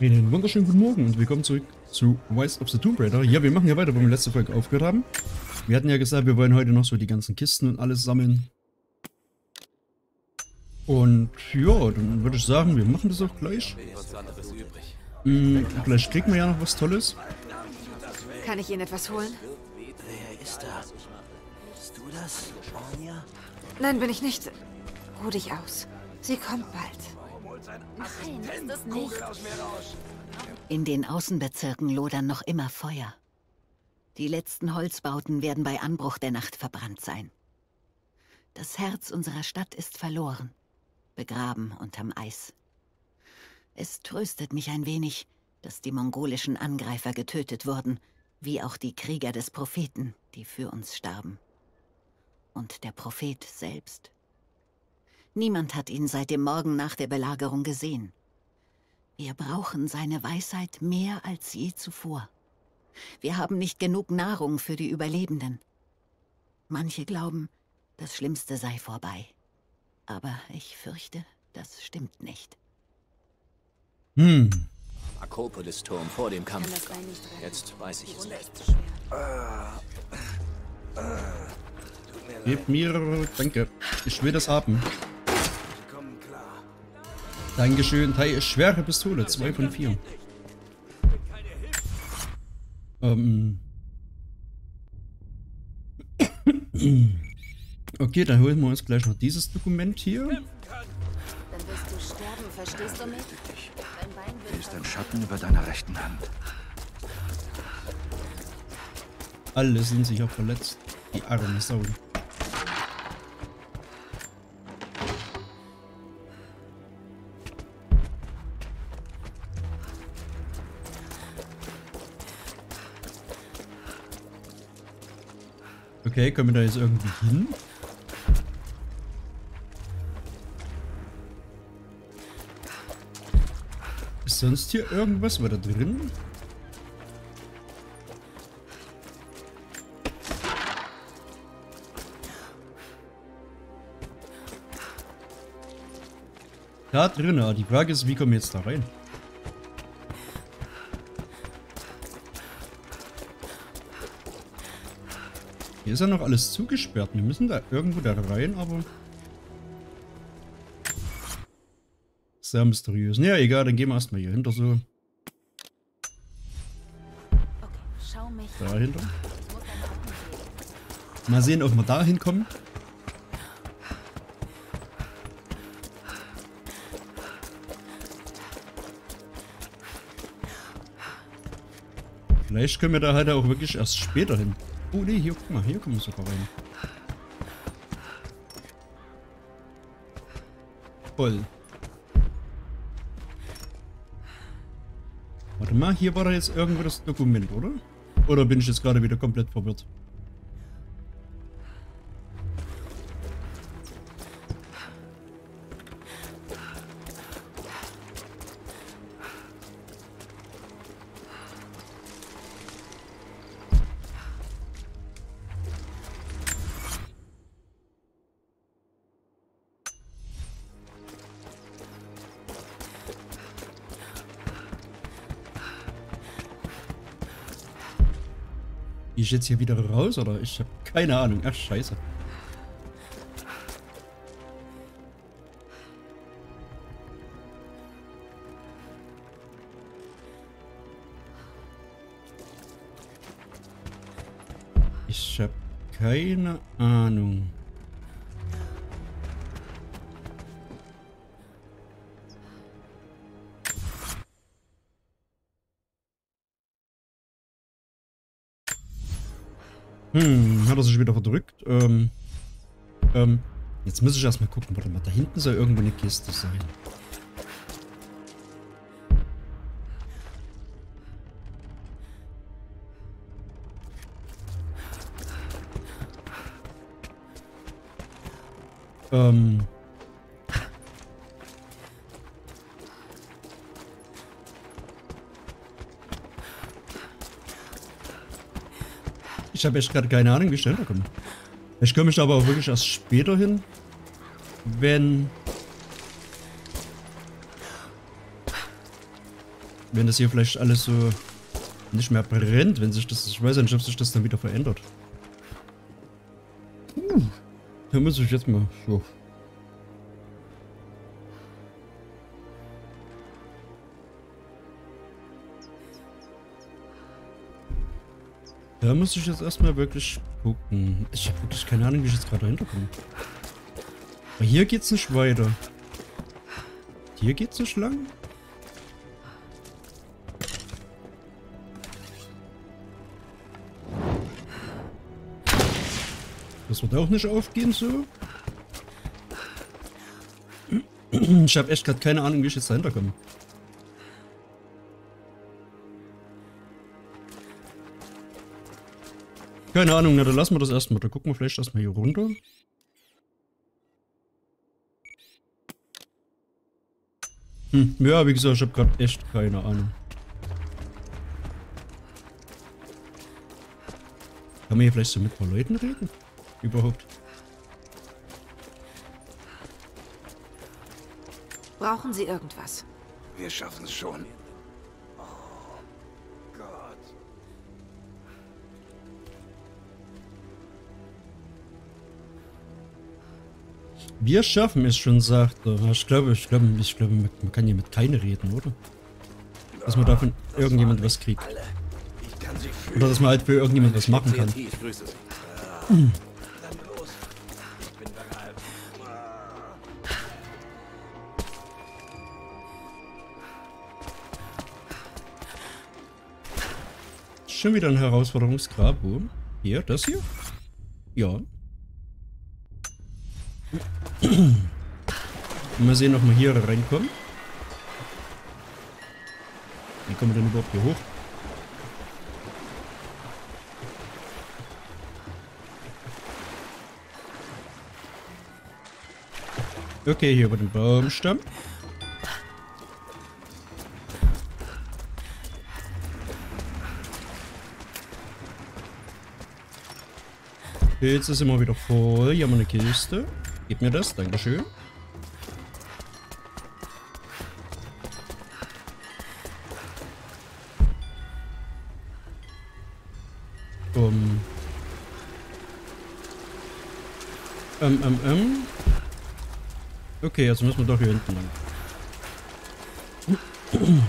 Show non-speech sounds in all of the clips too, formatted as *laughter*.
Einen wunderschönen guten Morgen und willkommen zurück zu Rise of the Tomb Raider. Ja, wir machen ja weiter, wo wir letzte Folge aufgehört haben. Wir hatten ja gesagt, wir wollen heute noch so die ganzen Kisten und alles sammeln. Und ja, dann würde ich sagen, wir machen das auch gleich. Hm, gleich kriegen wir ja noch was Tolles. Kann ich Ihnen etwas holen? Wer ist da? Bist du das, Anja? Nein, bin ich nicht. Ruh dich aus. Sie kommt bald. Nein, ist das nicht. In den Außenbezirken lodern noch immer Feuer. Die letzten Holzbauten werden bei Anbruch der Nacht verbrannt sein. Das Herz unserer Stadt ist verloren, begraben unterm Eis. Es tröstet mich ein wenig, dass die mongolischen Angreifer getötet wurden, wie auch die Krieger des Propheten, die für uns starben. Und der Prophet selbst. Niemand hat ihn seit dem Morgen nach der Belagerung gesehen. Wir brauchen seine Weisheit mehr als je zuvor. Wir haben nicht genug Nahrung für die Überlebenden. Manche glauben, das Schlimmste sei vorbei. Aber ich fürchte, das stimmt nicht. Hm, Akropolis-Turm vor dem Kampf. Jetzt weiß ich es nicht. ist zu schwer. gib mir... Danke. Ich will das haben. Dankeschön. Hey, schwere Pistole. 2 von 4. Ähm... *coughs* Okay, dann holen wir uns gleich noch dieses Dokument hier. Dann wirst du sterben, verstehst du mich? Wird ist ein Schatten über deiner rechten Hand. Alle sind sicher verletzt. Die armen Sauen. Okay, können wir da jetzt irgendwie hin? Ist sonst hier irgendwas? War da drin? Da drin, die Frage ist, wie kommen wir jetzt da rein? Hier ist ja noch alles zugesperrt. Wir müssen da irgendwo da rein, aber... Sehr mysteriös. Naja, egal, dann gehen wir erstmal hier hinter so. Dahinter. Mal sehen, ob wir da hinkommen. Vielleicht können wir da halt auch wirklich erst später hin. Oh ne, hier, guck mal, hier kommen wir sogar rein. Voll. Warte mal, hier war da jetzt irgendwo das Dokument, oder? Oder bin ich jetzt gerade wieder komplett verwirrt? Gehe ich jetzt hier wieder raus oder ich habe keine Ahnung. Ach scheiße. Ich habe keine Ahnung. Hm, hat er sich wieder verdrückt. Ähm, ähm, jetzt muss ich erstmal gucken. Warte mal, da hinten soll irgendwo eine Kiste sein. Ähm. Ich habe echt gerade keine Ahnung, wie ich da hinterkomme. Ich komme mich aber auch wirklich erst später hin, wenn wenn das hier vielleicht alles so nicht mehr brennt, wenn sich das, ich weiß nicht, ob sich das dann wieder verändert. Uh, da muss ich jetzt mal so. Da muss ich jetzt erstmal wirklich gucken. Ich habe wirklich keine Ahnung, wie ich jetzt gerade hinterkomme. Aber hier geht's nicht weiter. Hier geht's nicht lang. Das wird auch nicht aufgehen so. Ich habe echt gerade keine Ahnung, wie ich jetzt dahinter komme. Keine Ahnung, na dann lassen wir das erstmal. Da gucken wir vielleicht erstmal hier runter. Hm, ja, wie gesagt, ich habe gerade echt keine Ahnung. Kann man hier vielleicht so mit ein paar Leuten reden? Überhaupt? Brauchen Sie irgendwas? Wir schaffen es schon. Wir schaffen es schon, sagt er. Ich glaube, ich glaube, ich glaube, man kann hier mit keine reden, oder? Dass man davon irgendjemand was kriegt. Oder dass man halt für irgendjemand was machen kann. Hm. Schon wieder ein Herausforderungsgrab. Wo? Hier, das hier? Ja. Mal sehen, ob wir hier reinkommen. Wie kommen wir denn überhaupt hier hoch? Okay, hier über den Baumstamm. Jetzt ist immer wieder voll. Hier haben wir eine Kiste. Gib mir das, Dankeschön. Um. Ähm, ähm, ähm. Okay, jetzt müssen wir doch hier hinten lang.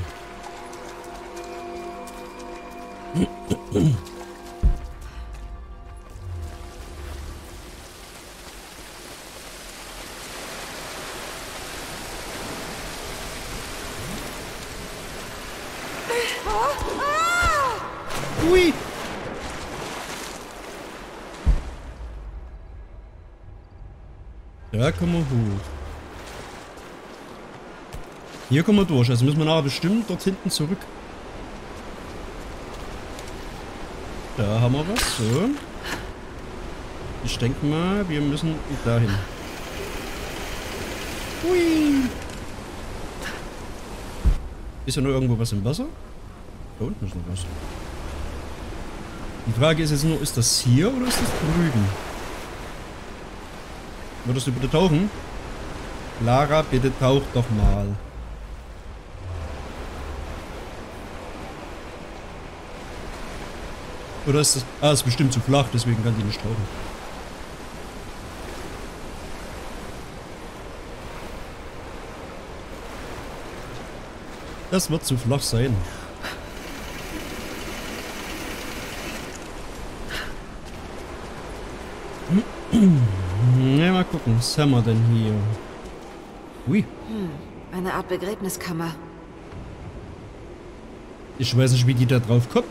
Hier kommen wir durch. Also müssen wir nachher bestimmt dort hinten zurück. Da haben wir was. So. Ich denke mal, wir müssen dahin. Hui! Ist ja nur irgendwo was im Wasser? Da unten ist noch was. Die Frage ist jetzt nur, ist das hier oder ist das drüben? Würdest du bitte tauchen? Lara, bitte tauch doch mal. Oder ist das... Ah, ist bestimmt zu flach, deswegen kann sie nicht tauchen. Das wird zu flach sein. Ja, mal gucken, was haben wir denn hier? Ui. Hm, eine Art Begräbniskammer. Ich weiß nicht, wie die da drauf kommt.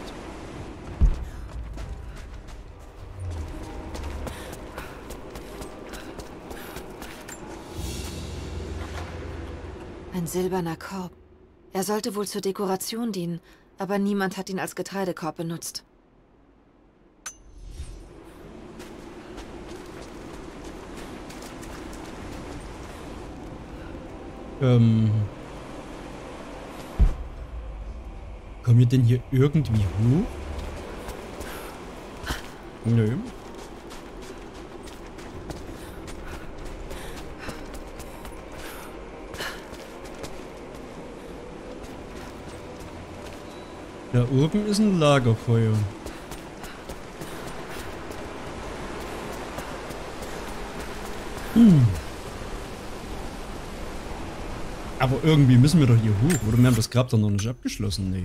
Ein silberner Korb. Er sollte wohl zur Dekoration dienen, aber niemand hat ihn als Getreidekorb benutzt. Ähm. Kommen wir denn hier irgendwie hoch? Nö. Da oben ist ein Lagerfeuer. Hm. Aber irgendwie müssen wir doch hier hoch, oder? Wir haben das Grab doch noch nicht abgeschlossen, ne?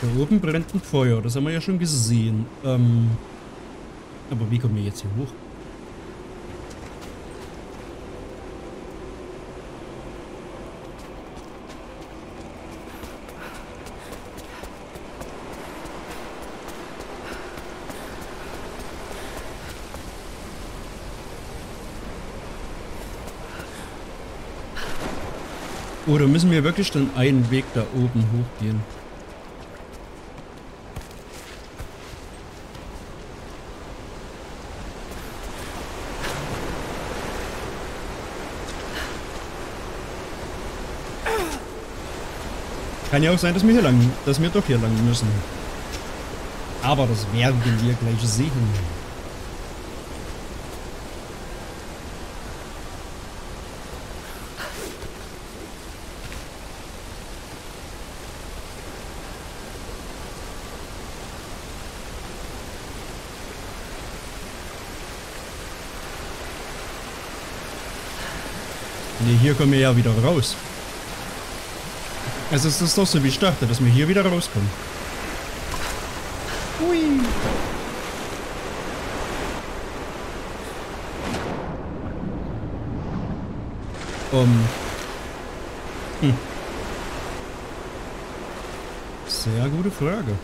Da oben brennt ein Feuer, das haben wir ja schon gesehen. Ähm, aber wie kommen wir jetzt hier hoch? Oder müssen wir wirklich dann einen Weg da oben hochgehen? Kann ja auch sein, dass wir hier lang, dass wir doch hier lang müssen. Aber das werden wir gleich sehen. Nee, hier kommen wir ja wieder raus. Also es ist doch so, wie ich dachte, dass wir hier wieder rauskommen. Hui. Um. Hm. Sehr gute Frage.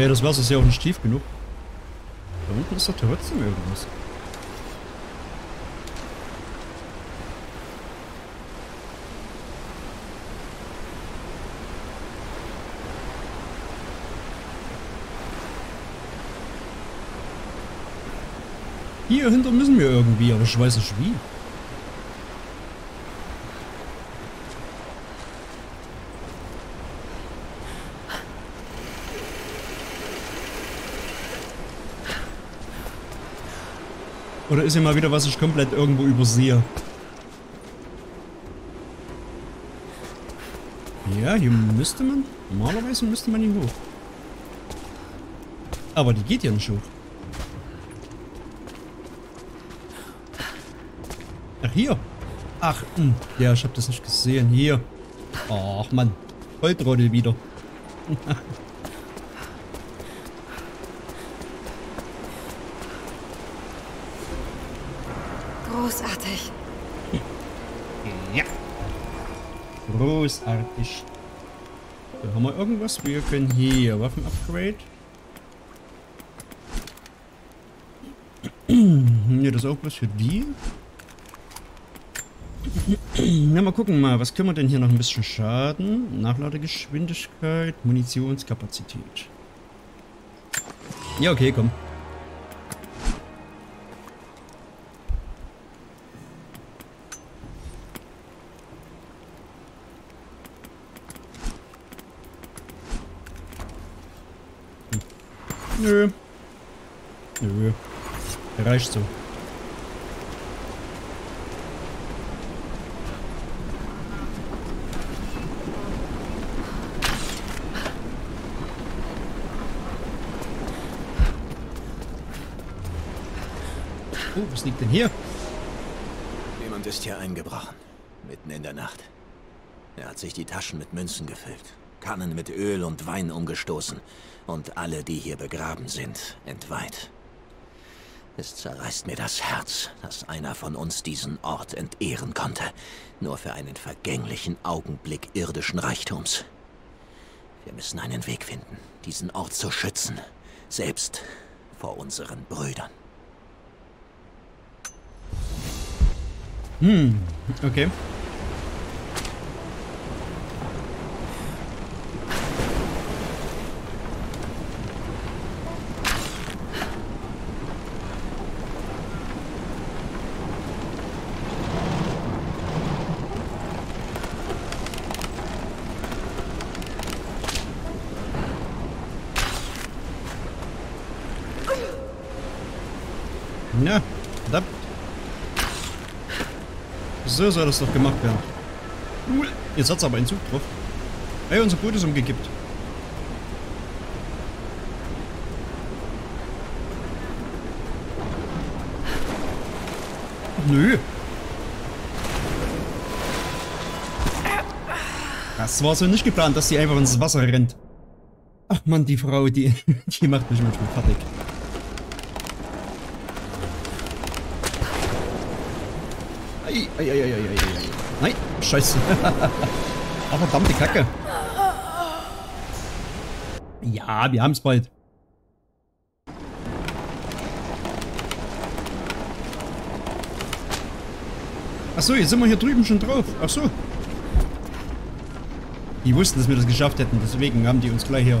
Naja, das Wasser ist ja auch nicht tief genug. Da unten ist doch trotzdem irgendwas. Hier hinter müssen wir irgendwie, aber ich weiß nicht wie. Oder ist hier mal wieder was ich komplett irgendwo übersehe? Ja, hier müsste man... Normalerweise müsste man hier hoch. Aber die geht ja nicht hoch. Ach, hier. Ach, mh. ja, ich habe das nicht gesehen. Hier. Ach, Mann. Volltrottel wieder. *laughs* Großartig. Ja. Großartig. So, haben wir irgendwas? Wir können hier Waffen-Upgrade. ja, das ist auch was für die. Na, mal gucken mal, was können wir denn hier noch ein bisschen Schaden? Nachladegeschwindigkeit, Munitionskapazität. Ja, okay, komm. Nö. Nö. Reicht so. Oh, was liegt denn hier? Jemand ist hier eingebrochen. Mitten in der Nacht. Er hat sich die Taschen mit Münzen gefüllt, Kannen mit Öl und Wein umgestoßen und alle, die hier begraben sind, entweiht. Es zerreißt mir das Herz, dass einer von uns diesen Ort entehren konnte, nur für einen vergänglichen Augenblick irdischen Reichtums. Wir müssen einen Weg finden, diesen Ort zu schützen, selbst vor unseren Brüdern. Hm, okay. Ja, verdammt. So soll das doch gemacht werden. Jetzt hat's aber einen Zug drauf. Ey, unser Boot ist umgekippt. Nö. Das war so nicht geplant, dass sie einfach ins Wasser rennt. Ach man, die Frau, die, *laughs* die macht mich manchmal fertig. Ei, ei, ei, ei, ei, ei, ei. Nein, scheiße. *laughs* Ah, verdammte Kacke. Ja, wir haben's bald. Achso, jetzt sind wir hier drüben schon drauf. Achso. Die wussten, dass wir das geschafft hätten, deswegen haben die uns gleich hier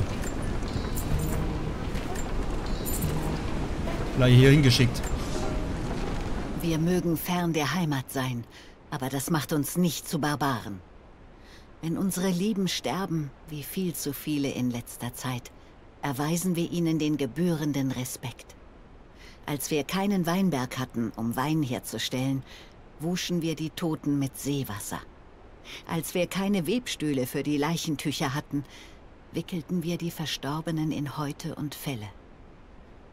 gleich hier hingeschickt. Wir mögen fern der Heimat sein, aber das macht uns nicht zu Barbaren. Wenn unsere Lieben sterben, wie viel zu viele in letzter Zeit, erweisen wir ihnen den gebührenden Respekt. Als wir keinen Weinberg hatten, um Wein herzustellen, wuschen wir die Toten mit Seewasser. Als wir keine Webstühle für die Leichentücher hatten, wickelten wir die Verstorbenen in Häute und Felle.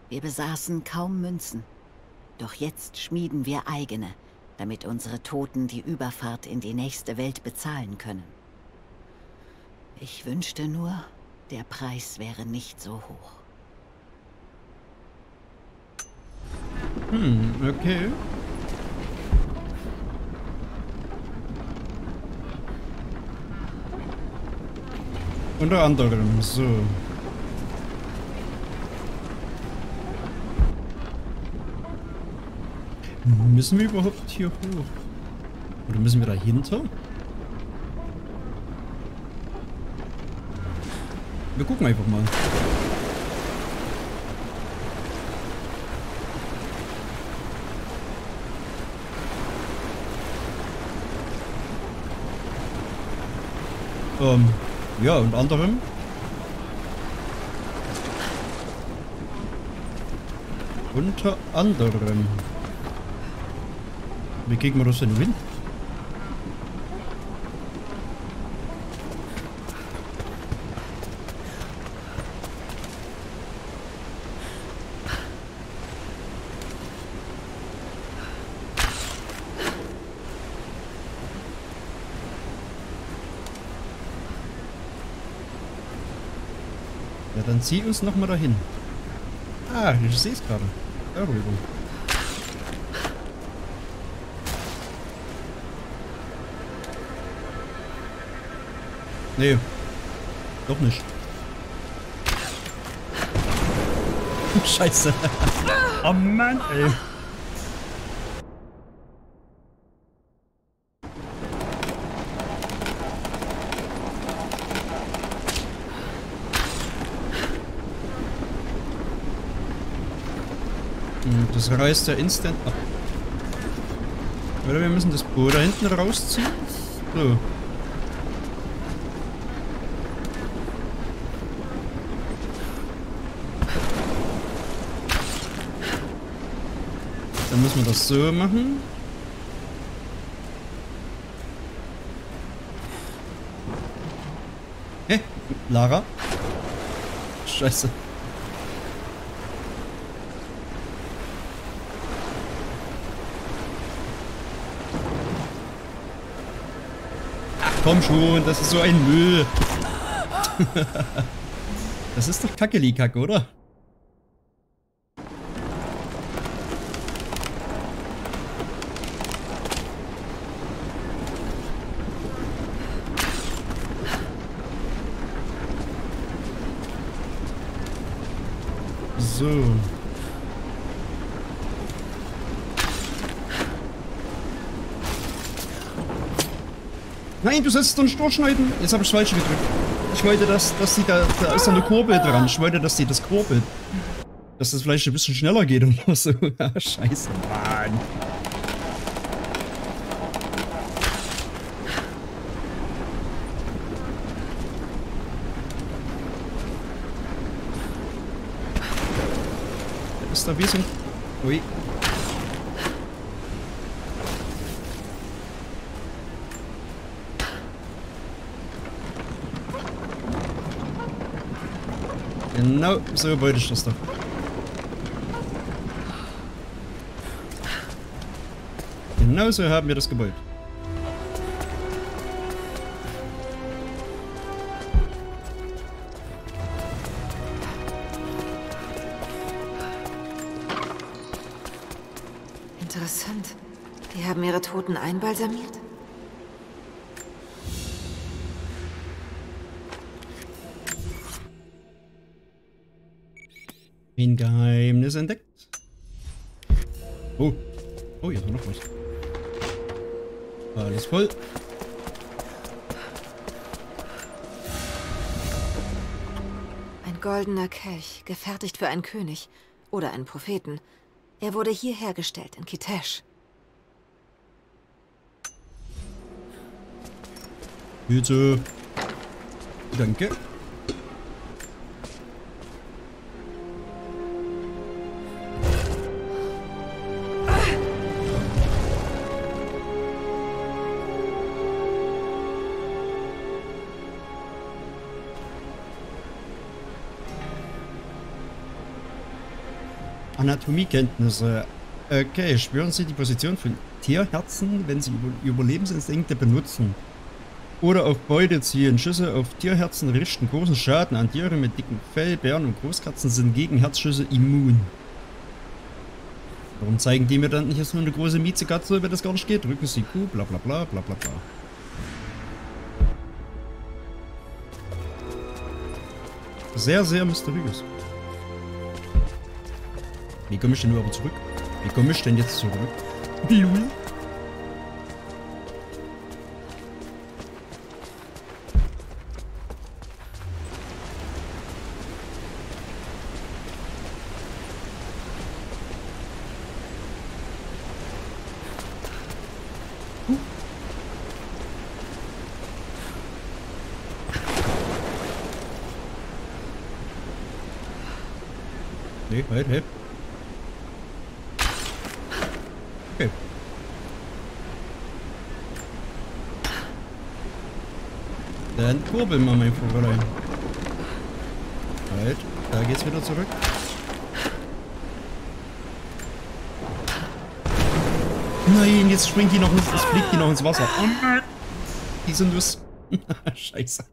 Wir besaßen kaum Münzen, doch jetzt schmieden wir eigene, damit unsere Toten die Überfahrt in die nächste Welt bezahlen können. Ich wünschte nur, der Preis wäre nicht so hoch. Hm, okay. Unter anderem, so. Müssen wir überhaupt hier hoch? Oder müssen wir dahinter? Wir gucken einfach mal. Ähm, ja, unter anderem. Unter anderem. Wie kriegen wir das denn hin? Ja, dann zieh uns noch mal dahin. Ah, ich sehe es gerade. Darüber. Nee. Doch nicht. *laughs* Scheiße. oh Mann, ey. Hm, Das reißt ja instant ab. Oder wir müssen das Boot da hinten rausziehen. So. Dann müssen wir das so machen. Hä? Lara? Scheiße. Ach komm schon, das ist so ein Müll. *laughs* das ist doch Kackeli-Kacke, oder? So. Nein, du sollst doch nicht durchschneiden. Jetzt habe ich falsch gedrückt. Ich wollte, dass, dass sie da, da ist eine Kurbel dran. Ich wollte, dass sie das kurbelt. Dass das vielleicht ein bisschen schneller geht oder *laughs* so. Scheiße, Mann. Da ist da ein... Ui. Genau so ich das doch. Genau so haben wir das gewollt. Interessant. Die haben ihre Toten einbalsamiert? Ein Geheimnis entdeckt. Oh. Oh, hier ist noch was. Alles voll. Ein goldener Kelch, gefertigt für einen König oder einen Propheten. Er wurde hier hergestellt, in Kitesh. Bitte. Danke. Anatomiekenntnisse. Okay, spüren Sie die Position von Tierherzen, wenn Sie Über Überlebensinstinkte benutzen. Oder auf Beute ziehen. Schüsse auf Tierherzen richten großen Schaden an Tiere mit dickem Fell. Bären und Großkatzen sind gegen Herzschüsse immun. Warum zeigen die mir dann nicht so eine große Miezekatze, wenn das gar nicht geht? Drücken Sie Q, bla bla bla bla bla bla. Sehr, sehr mysteriös. Wie komme ich denn überhaupt zurück? Wie komme ich denn jetzt zurück? Lul. Nee, halt, halt. Okay. Dann kurbeln wir mein Fräulein. Halt, da geht's wieder zurück. Nein, jetzt springt die noch ins, jetzt fliegt die noch ins Wasser. Oh nein. Diese Nuss. *laughs* Scheiße.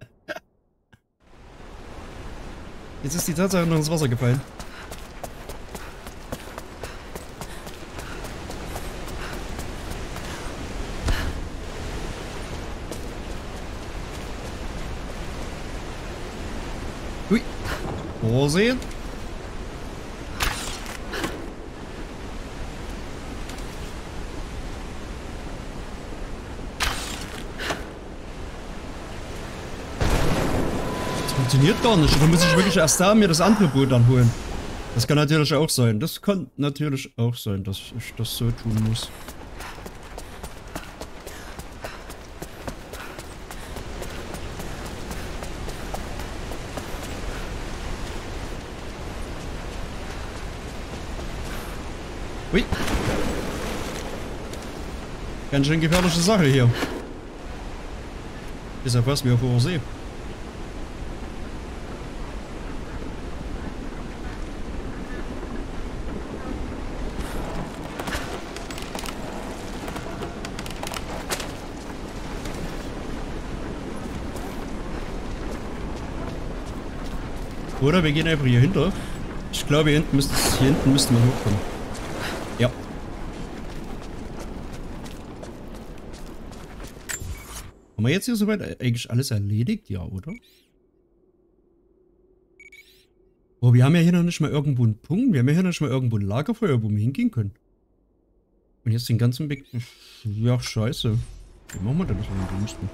Jetzt ist die Tatsache noch ins Wasser gefallen. Vorsehen. Das funktioniert gar nicht. Da muss ich wirklich erst da mir das andere Boot dann holen. Das kann natürlich auch sein. Das kann natürlich auch sein, dass ich das so tun muss. Ui. Ganz schön gefährliche Sache hier. Ist ja fast wie auf hoher See. Oder wir gehen einfach hier hinter. Ich glaube, hier hinten müsste, hier hinten müsste man hochkommen. Haben wir jetzt hier soweit eigentlich alles erledigt? Ja, oder? Oh, wir haben ja hier noch nicht mal irgendwo einen Punkt. Wir haben ja hier noch nicht mal irgendwo ein Lagerfeuer, wo wir hingehen können. Und jetzt den ganzen Weg... Ja, scheiße. Wie machen wir denn das am dümmsten?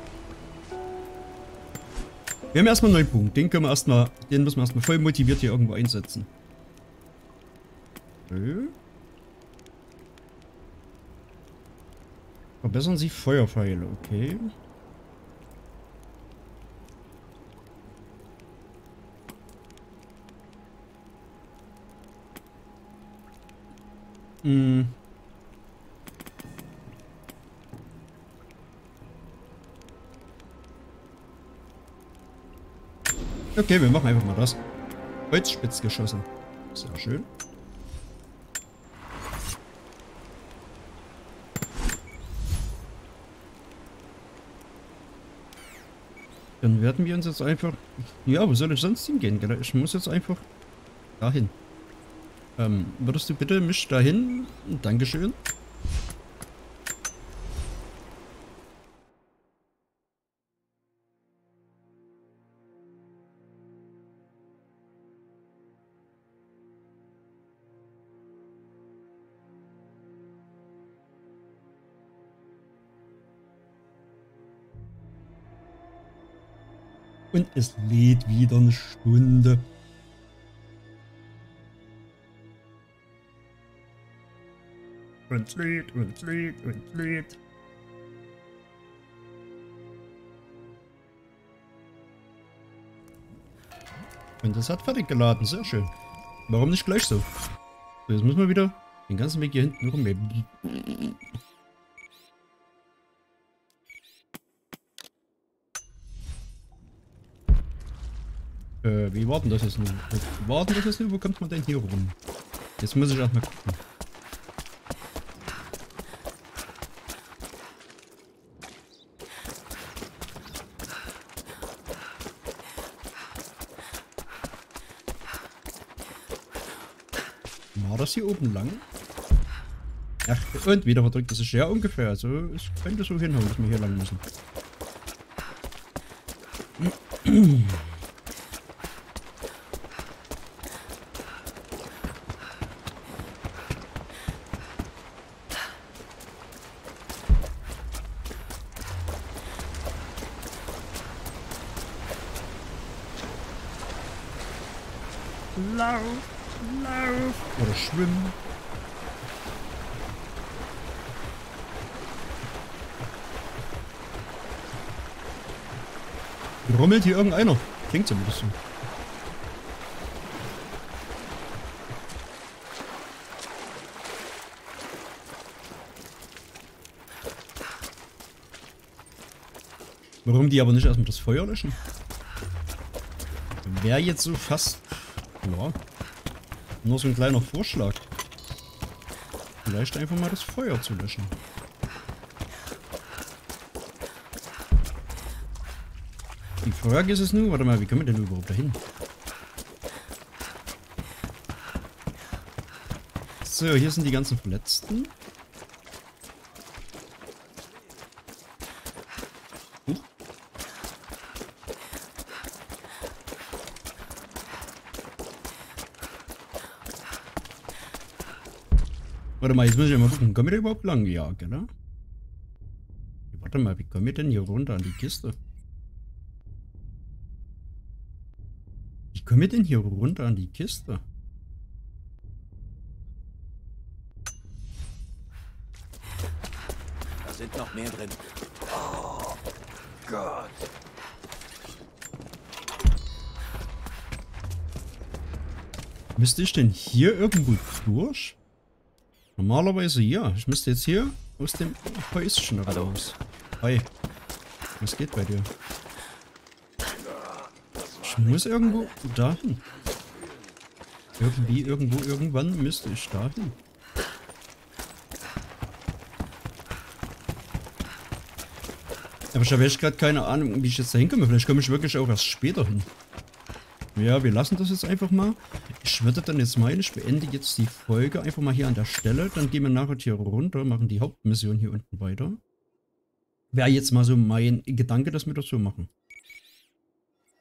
Wir haben erstmal einen neuen Punkt. Den können wir erstmal... Den müssen wir erstmal voll motiviert hier irgendwo einsetzen. Okay. Verbessern Sie Feuerpfeile, okay. Hm. Okay, wir machen einfach mal das. Holzspitzgeschosse. Sehr schön. Dann werden wir uns jetzt einfach... Ja, wo soll ich sonst hingehen? Ich muss jetzt einfach dahin. Ähm, würdest du bitte mich dahin? Dankeschön. Und es lädt wieder eine Stunde. Und lädt, und lädt, und lädt. Und das hat fertig geladen, sehr schön. Warum nicht gleich so? So, jetzt müssen wir wieder den ganzen Weg hier hinten rum. Äh, wie warten das jetzt? Wie warten das jetzt nur? Wo kommt man denn hier rum? Jetzt muss ich erstmal gucken. War das hier oben lang? Ach, und wieder verdrückt. Das ist ja ungefähr. So, es könnte so hinhauen, dass wir hier lang müssen. Lauf. Oder schwimmen. Rummelt hier irgendeiner? Klingt so ein bisschen. Warum die aber nicht erstmal das Feuer löschen? Wäre jetzt so fast... Ja. Nur so ein kleiner Vorschlag. Vielleicht einfach mal das Feuer zu löschen. Die Frage ist es nun, warte mal, wie kommen wir denn überhaupt dahin? So, hier sind die ganzen Verletzten. Warte mal, jetzt muss ich mal gucken, kommen wir da überhaupt lang? Ja, genau. Warte mal, wie kommen wir denn hier runter an die Kiste? Wie kommen wir denn hier runter an die Kiste? Da sind noch mehr drin. Müsste ich denn hier irgendwo durch? Normalerweise ja. Ich müsste jetzt hier aus dem Häuschen raus. Hi. Was geht bei dir? Ich muss irgendwo dahin. Irgendwie, irgendwo, irgendwann müsste ich dahin. Aber ich habe echt gerade keine Ahnung, wie ich jetzt da hinkomme. Vielleicht komme ich wirklich auch erst später hin. Ja, wir lassen das jetzt einfach mal. Ich würde dann jetzt meinen, ich beende jetzt die Folge einfach mal hier an der Stelle. Dann gehen wir nachher hier runter, machen die Hauptmission hier unten weiter. Wäre jetzt mal so mein Gedanke, dass wir das so machen.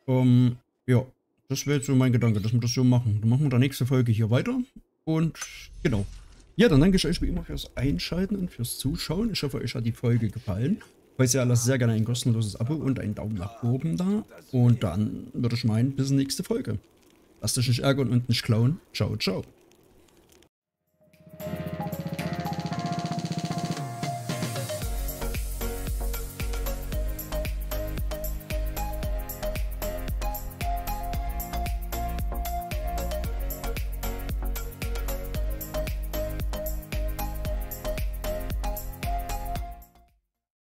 Ähm, ja, das wäre jetzt so mein Gedanke, dass wir das so machen. Dann machen wir in der nächsten Folge hier weiter. Und genau. Ja, dann danke ich euch wie immer fürs Einschalten und fürs Zuschauen. Ich hoffe, euch hat die Folge gefallen. Falls ihr lasst sehr gerne ein kostenloses Abo und einen Daumen nach oben da. Und dann würde ich meinen, bis nächste Folge. Lasst euch nicht ärgern und nicht klauen. Ciao, ciao.